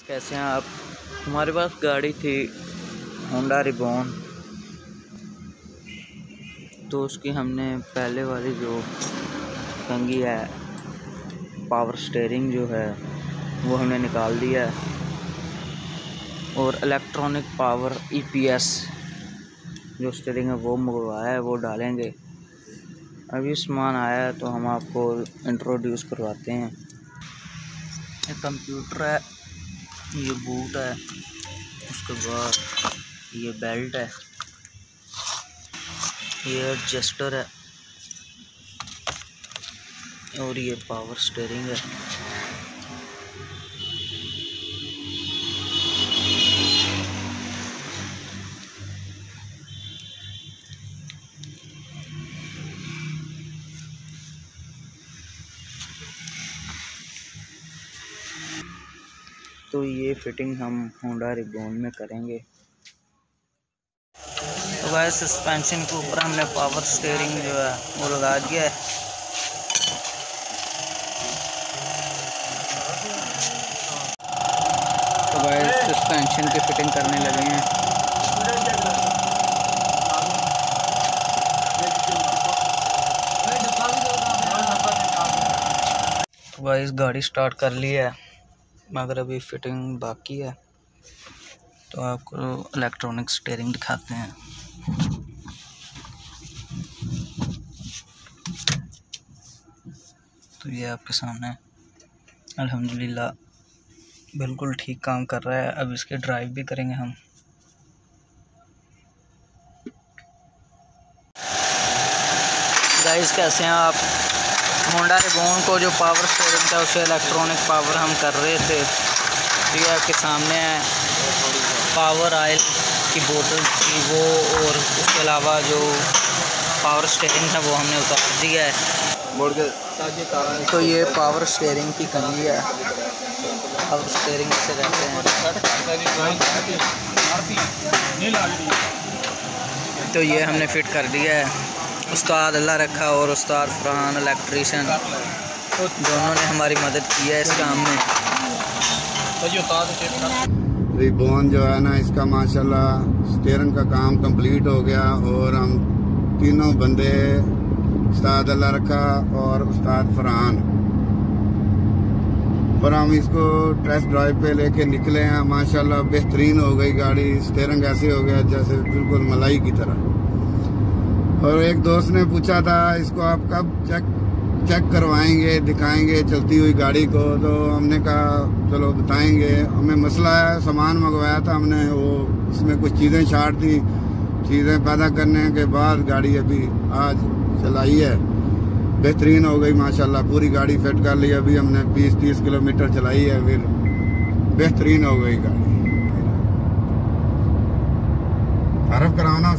कैसे हैं आप? हमारे पास गाड़ी थी होंडा रिबॉन तो उसकी हमने पहले वाली जो कंगी है पावर स्टेयरिंग जो है, वो हमने निकाल दिया है। और इलेक्ट्रॉनिक पावर ईपीएस जो स्टेयरिंग है, वो मंगवाया है, वो डालेंगे। अभी सामान आया है तो हम आपको इंट्रोड्यूस करवाते हैं। ये कंप्यूटर है। ये बूट है, उसके बाद ये बेल्ट है, ये एडजस्टर है, और ये पावर स्टेयरिंग है। तो ये फिटिंग हम होंडा रिबोन में करेंगे। तो वह सस्पेंशन के ऊपर हमने पावर स्टेयरिंग जो है, वो लगा दिया है। तो वह सस्पेंशन की फिटिंग करने लगे हैं। तो गाड़ी स्टार्ट कर ली है। मगर अभी फिटिंग बाकी है तो आपको इलेक्ट्रॉनिक स्टेयरिंग दिखाते हैं। तो ये आपके सामने अल्हम्दुलिल्लाह, बिल्कुल ठीक काम कर रहा है। अब इसके ड्राइव भी करेंगे हम। गाइस कैसे हैं आप? होंडा रिबोन को जो पावर स्टेयरिंग था उसे इलेक्ट्रॉनिक पावर हम कर रहे थे। तो ये आपके सामने है। पावर आयल की बोतल थी वो और उसके अलावा जो पावर स्टेयरिंग था वो हमने उतार दिया है। तो ये पावर स्टेयरिंग की कमी है। पावर स्टेयरिंग से रहते हैं। तो ये हमने फिट कर दिया है। उस्ताद अल्लाह रखा और उस्ताद फरहान इलेक्ट्रीशियन दोनों ने हमारी मदद की है इस काम में। रिबोन जो है ना इसका माशाल्लाह स्टेयरिंग का काम कंप्लीट हो गया और हम तीनों बंदे उस्ताद अल्लाह रखा और उस्ताद फरहान। पर हम इसको टेस्ट ड्राइव पे लेके निकले हैं। माशाल्लाह बेहतरीन हो गई गाड़ी स्टेयरिंग ऐसे हो गया जैसे बिल्कुल मलाई की तरह। और एक दोस्त ने पूछा था, इसको आप कब चेक चेक करवाएँगे, दिखाएँगे चलती हुई गाड़ी को? तो हमने कहा, चलो बताएँगे। हमें मसला है सामान मंगवाया था हमने, वो इसमें कुछ चीज़ें छाट दी चीज़ें पैदा करने के बाद गाड़ी अभी आज चलाई है। बेहतरीन हो गई, माशाल्लाह, पूरी गाड़ी फिट कर ली। अभी हमने 20-30 किलोमीटर चलाई है, फिर बेहतरीन हो गई गाड़ी। तारफ कराना